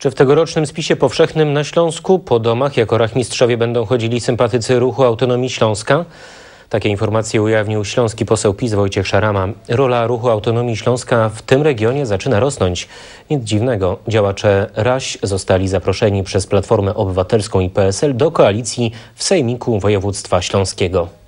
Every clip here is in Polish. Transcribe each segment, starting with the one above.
Czy w tegorocznym spisie powszechnym na Śląsku po domach jako rachmistrzowie będą chodzili sympatycy ruchu Autonomii Śląska? Takie informacje ujawnił śląski poseł PiS Wojciech Szarama. Rola ruchu Autonomii Śląska w tym regionie zaczyna rosnąć. Nic dziwnego, działacze RAŚ zostali zaproszeni przez Platformę Obywatelską i PSL do koalicji w Sejmiku Województwa Śląskiego.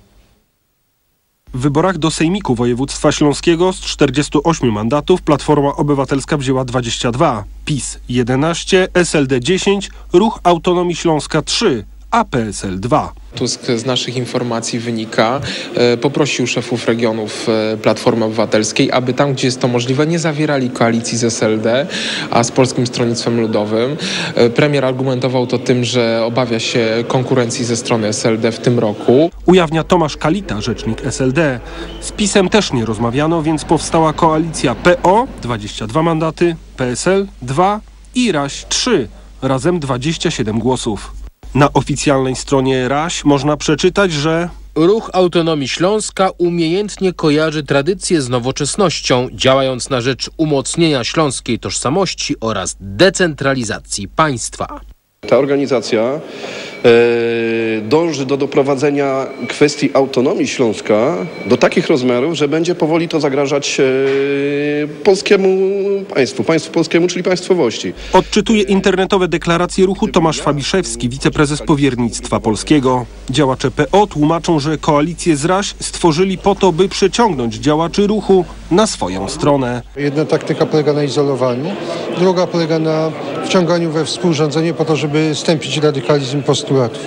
W wyborach do Sejmiku Województwa Śląskiego z 48 mandatów Platforma Obywatelska wzięła 22, PiS 11, SLD 10, Ruch Autonomii Śląska 3, a PSL 2. Tusk z naszych informacji wynika, e, poprosił szefów regionów e, Platformy Obywatelskiej, aby tam, gdzie jest to możliwe, nie zawierali koalicji z SLD, a z Polskim Stronnictwem Ludowym. E, premier argumentował to tym, że obawia się konkurencji ze strony SLD w tym roku. Ujawnia Tomasz Kalita, rzecznik SLD. Z PiSem też nie rozmawiano, więc powstała koalicja PO, 22 mandaty, PSL 2 i RAŚ 3, razem 27 głosów. Na oficjalnej stronie RAŚ można przeczytać, że Ruch Autonomii Śląska umiejętnie kojarzy tradycję z nowoczesnością, działając na rzecz umocnienia śląskiej tożsamości oraz decentralizacji państwa. Ta organizacja dąży do doprowadzenia kwestii autonomii Śląska do takich rozmiarów, że będzie powoli to zagrażać e, polskiemu państwu, państwu polskiemu, czyli państwowości. Odczytuje internetowe deklaracje ruchu Tomasz Fabiszewski, wiceprezes powiernictwa polskiego. Działacze PO tłumaczą, że koalicję z RAŚ stworzyli po to, by przeciągnąć działaczy ruchu na swoją stronę. Jedna taktyka polega na izolowaniu, druga polega na wciąganiu we współrządzenie po to, żeby stępić radykalizm postulatów.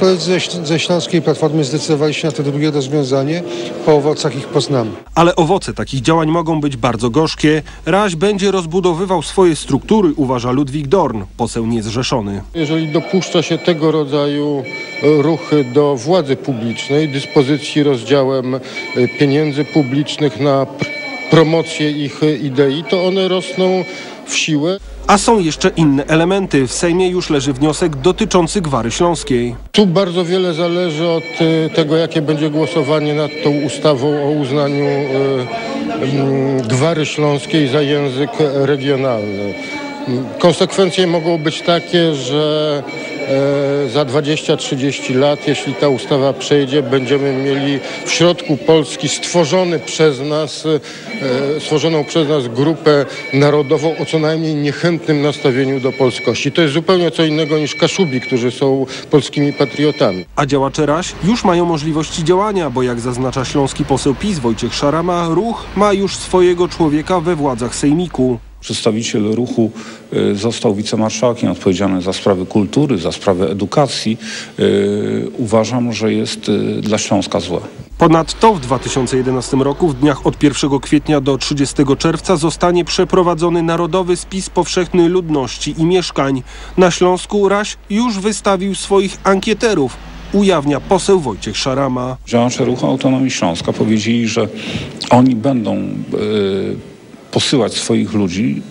Koledzy ze Śląskiej Platformy zdecydowali się na to drugie rozwiązanie. Po owocach ich poznamy. Ale owoce takich działań mogą być bardzo gorzkie. Raś będzie rozbudowywał swoje struktury, uważa Ludwik Dorn, poseł niezrzeszony. Jeżeli dopuszcza się tego rodzaju ruchy do władzy publicznej, dyspozycji rozdziałem e, pieniędzy publicznych na promocję ich idei, to one rosną w siłę. A są jeszcze inne elementy. W Sejmie już leży wniosek dotyczący Gwary Śląskiej. Tu bardzo wiele zależy od e, tego, jakie będzie głosowanie nad tą ustawą o uznaniu e, mm, Gwary Śląskiej za język regionalny. Konsekwencje mogą być takie, że za 20-30 lat, jeśli ta ustawa przejdzie, będziemy mieli w środku Polski stworzony przez nas, e, stworzoną przez nas grupę narodową o co najmniej niechętnym nastawieniu do polskości. To jest zupełnie co innego niż Kaszubi, którzy są polskimi patriotami. A działacze RAŚ już mają możliwości działania, bo jak zaznacza śląski poseł PiS Wojciech Szarama, ruch ma już swojego człowieka we władzach sejmiku. Przedstawiciel ruchu y, został wicemarszałkiem odpowiedzialny za sprawy kultury, za sprawy edukacji. Y, uważam, że jest y, dla Śląska złe. Ponadto w 2011 roku w dniach od 1 kwietnia do 30 czerwca zostanie przeprowadzony Narodowy Spis Powszechny Ludności i Mieszkań. Na Śląsku RAŚ już wystawił swoich ankieterów ujawnia poseł Wojciech Szarama. Działacze Ruchu Autonomii Śląska powiedzieli, że oni będą posyłać swoich ludzi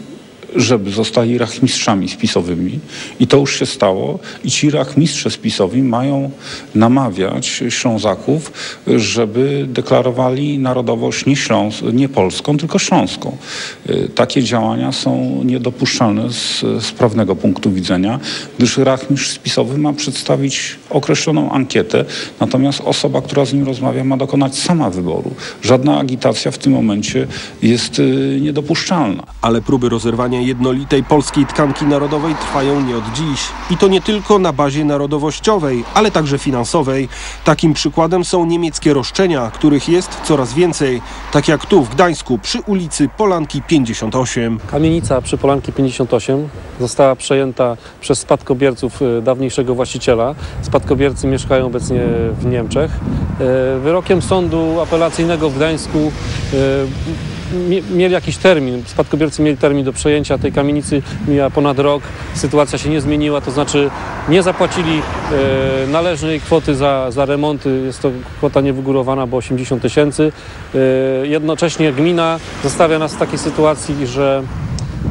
żeby zostali rachmistrzami spisowymi i to już się stało i ci rachmistrze spisowi mają namawiać Ślązaków, żeby deklarowali narodowość nie, Śląs nie polską, tylko śląską. Y, takie działania są niedopuszczalne z, z prawnego punktu widzenia, gdyż rachmistrz spisowy ma przedstawić określoną ankietę, natomiast osoba, która z nim rozmawia ma dokonać sama wyboru. Żadna agitacja w tym momencie jest y, niedopuszczalna. Ale próby rozerwania jednolitej polskiej tkanki narodowej trwają nie od dziś. I to nie tylko na bazie narodowościowej, ale także finansowej. Takim przykładem są niemieckie roszczenia, których jest coraz więcej. Tak jak tu w Gdańsku przy ulicy Polanki 58. Kamienica przy Polanki 58 została przejęta przez spadkobierców y, dawniejszego właściciela. Spadkobiercy mieszkają obecnie w Niemczech. Y, wyrokiem sądu apelacyjnego w Gdańsku y, mieli jakiś termin, spadkobiercy mieli termin do przejęcia tej kamienicy, mija ponad rok, sytuacja się nie zmieniła, to znaczy nie zapłacili e, należnej kwoty za, za remonty, jest to kwota niewygórowana, bo 80 tysięcy. E, jednocześnie gmina zostawia nas w takiej sytuacji, że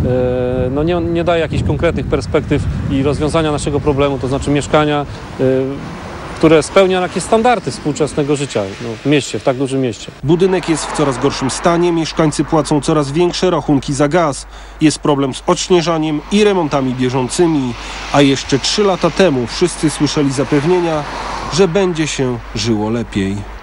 e, no nie, nie daje jakichś konkretnych perspektyw i rozwiązania naszego problemu, to znaczy mieszkania które spełnia takie standardy współczesnego życia no, w mieście, w tak dużym mieście. Budynek jest w coraz gorszym stanie, mieszkańcy płacą coraz większe rachunki za gaz. Jest problem z odśnieżaniem i remontami bieżącymi, a jeszcze trzy lata temu wszyscy słyszeli zapewnienia, że będzie się żyło lepiej.